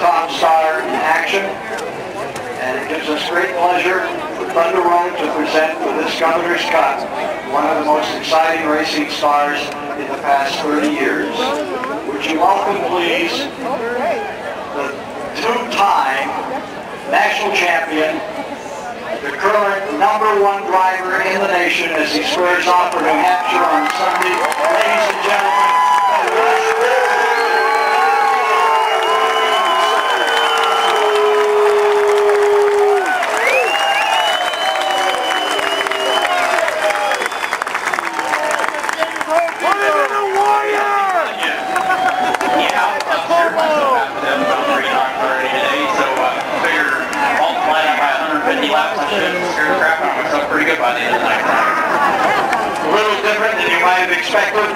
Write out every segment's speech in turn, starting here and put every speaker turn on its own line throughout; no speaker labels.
top star in action. And it gives us great pleasure for Thunder Road to present for this Governor's Cup one of the most exciting racing stars in the past 30 years. Would you welcome, please, the two-time national champion, the current number one driver in the nation as he squares off for New Hampshire on Sunday. Ladies and gentlemen, might have expected.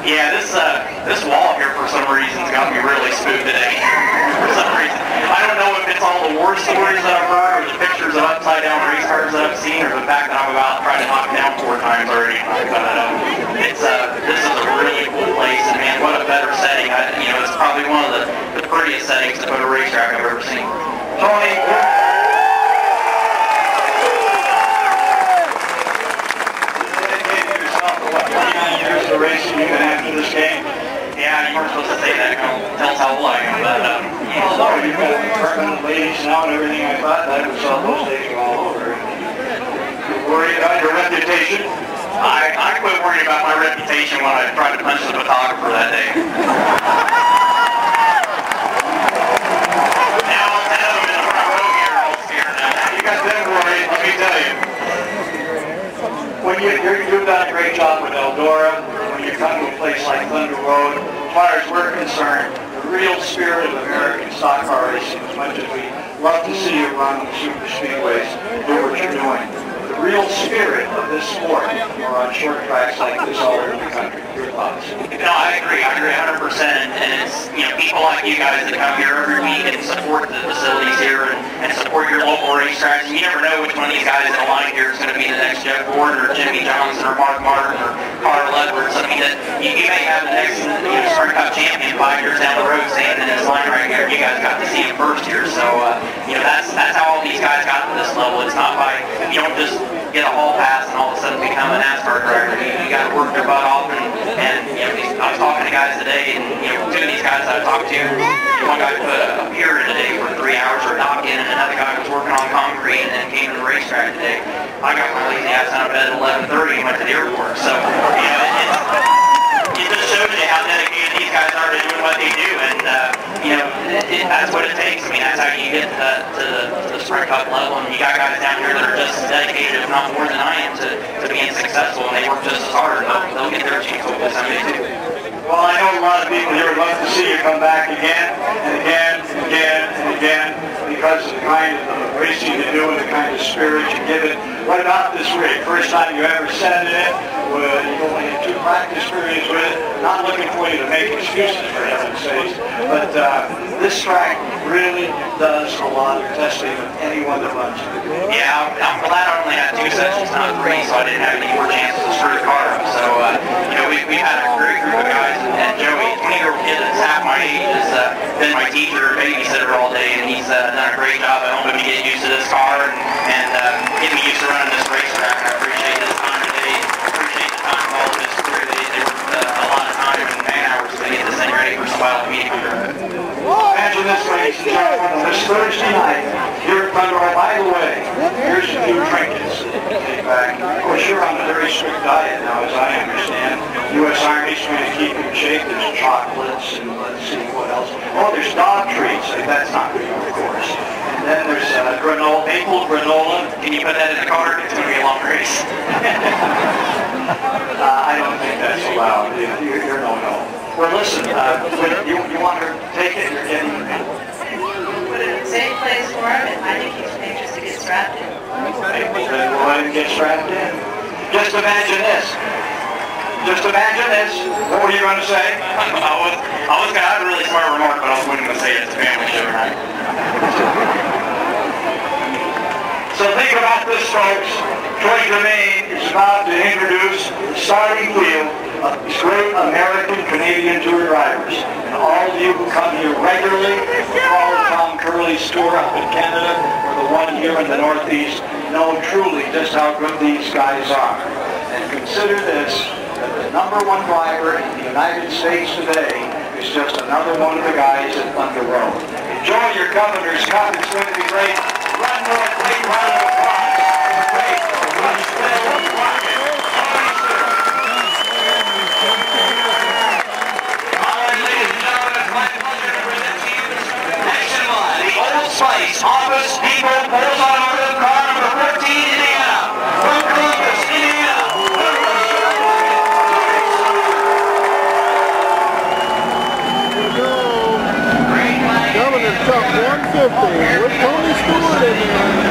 Yeah, this uh, this wall here for some reason's got me really spooked today. for some reason. I don't know if it's all the war stories that I've heard, or the pictures of upside down race cars that I've seen, or the fact that I'm about to try to knock down four times already. But uh, it's uh, this is a really cool place, and man, what a better setting. I, you know, it's probably one of the, the prettiest settings to put a racetrack I've ever seen.
Tony, years of racing even after this game.
Yeah, you weren't supposed to say that. Don't tell how old I. But, um,
Well, no, you've got permanent ladies now and everything. I thought that was all those days were all over. You worried about your reputation?
I, I quit worrying about my reputation when I tried to punch the photographer that day. now all ten of them in the front row here are all scared now.
You got them worried, let me tell you. When you, you've done a great job with Eldora, when you come to a place like Thunder Road, as far as we're concerned, the real spirit of American stock car racing, as much as we love to see you run the super speedways, do what you're doing. The real spirit of this sport are on short tracks like this all over the country. Your thoughts?
No, I agree. I agree 100%. And, and it's, you know, people like you guys that come here every week and support the facilities here and, and support your local racetracks. You never know which one of these guys in the line here is going to be the next Jeff Gordon or Jimmie Johnson or Mark Martin or Carl Edwards. I mean, that you, you may have the next, you know, Sprint Cup champion five years down the road standing in this line right here. You guys got to see him first here. So, uh, you know, that's, that's how all these guys got to this level. It's not by, you don't just get a hall pass and all of a sudden become a NASCAR driver. You, you got to work your butt off and, and you know, I was talking to guys today, and you know, two of these guys I talked to, one guy put a, a pier in today for three hours or a dock in, and another guy was working on concrete and then came to the racetrack today. I got my lazy ass out of bed at 11:30 and went to the airport. So, you know, it, it just shows you how dedicated these guys are to doing what they do, and uh, you know, it, it, that's what it takes. I mean, that's how you get to, to, to the Sprint Cup level, and you got guys down here that are just as dedicated, if not more than I am, to, to being successful, and they work just as hard. They'll, they'll get their chance hopefully someday too.
Well, I know a lot of people here would love to see you come back again again and again and again because of the kind racing you do and the kind of spirit you give it. What about this rig? First time you ever sat in it, well, you only had two practice periods with it. Not looking for you to make excuses for heaven's sakes, but uh, this track really does a lot of testing of anyone that runs it.
Yeah, I'm, glad I only had two sessions, not three, so I didn't have any more chances to screw the car up. So, uh, you know, we, we've had a great group of guys, and, and Joey, 20-year-old kid that's half my age, has uh, been my teacher, babysitter all day, and he's uh, done a great job at helping me get used to this car and, and uh, getting me used to running this racetrack. I appreciate his time today. I appreciate the time of all of his crew. They, they worked uh, a lot of time and man hours to get this thing ready for somebody like me to come here.
Imagine this, ladies and gentlemen, on this Thursday night here at Thunder By the way, here's some new trinkets take back. Of course, you're on a very strict diet now, as I understand. U.S. Army's trying to keep you in shape. There's chocolates and let's see what else. Oh, there's dog treats. That's not you, of course. And then there's uh, granola, maple granola.
Can you put that in the car? It's going to be a long race.
Uh, I don't think that's allowed. You- You're, you're no-no. Well, listen, uh, you, you want to take it, you're getting
Put it in a safe place for him, and I think he's anxious to get strapped in.
Hey, well, then go ahead and get strapped in. Just imagine this. Just imagine this. What were you going to say?
I was, I was going to have a really smart remark, but I was waiting to say it's a family show tonight.
So think about this, folks. Troy Germain is about to introduce the starting wheel of these great American Canadian tour drivers. And all of you who come here regularly, all of Tom Curley's tour up in Canada, or the one here in the Northeast, know truly just how good these guys are. And consider this, that the number one driver in the United States today is just another one of the guys at Thunder Road. Enjoy your Governor's Cup. It's going to be great. Run North,
good thing. What
Tony's doing in there.